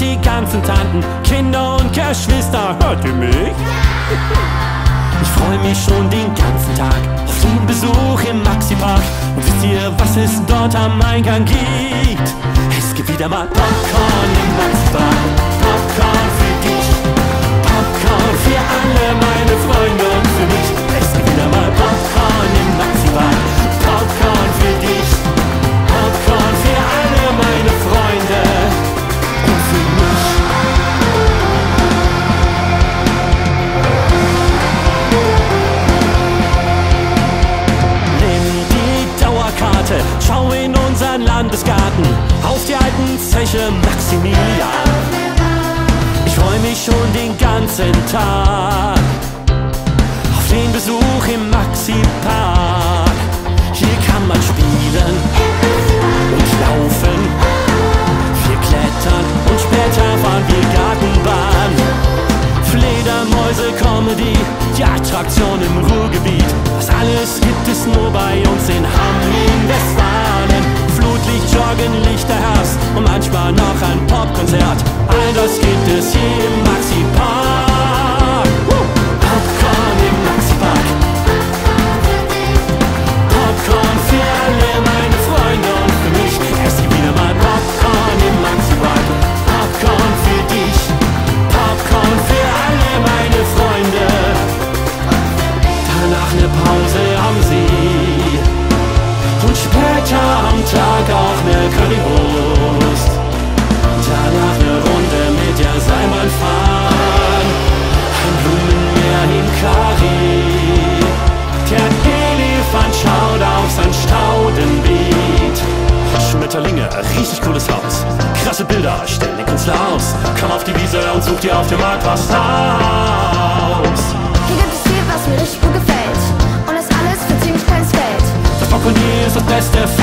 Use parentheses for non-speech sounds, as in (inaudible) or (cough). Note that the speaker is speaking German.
die ganzen Tanten, Kinder und Geschwister. Hört ihr mich? Ja! (laughs) Ich freue mich schon den ganzen Tag auf den Besuch im Maxi-Park. Und wisst ihr, was es dort am Eingang gibt? Es gibt wieder mal Popcorn im Maxi-Park. Landesgarten, auf die alten Zeche Maximilian. Ich freue mich schon den ganzen Tag auf den Besuch im Maxi-Park. Hier kann man spielen und laufen, wir klettern und später fahren wir Gartenbahn. Fledermäuse, Comedy, die Attraktion im Ruhrgebiet. Das alles gibt es nur bei uns in Joggen, Lichterherbst und manchmal noch ein Popkonzert. All das gibt es hier im Maxi-Park. Woo! Popcorn im Maxi-Park. Popcorn für alle meine Freunde und für mich. Es gibt wieder mal Popcorn im Maxi-Park. Popcorn für dich. Popcorn für alle meine Freunde. Danach eine Pause am See. Und später am Tag auch eine Currywurst. Danach eine Runde mit der Seilbahn fahren. Ein Blumenmeer in Karee. Der Elefant schaut auf sein Staudenbeet. Schmetterlinge, richtig cooles Haus. Krasse Bilder, stellen den Künstler aus. Komm auf die Wiese und such dir auf dem Markt was aus. Hier gibt es viel, was mir richtig gut gefällt. Und das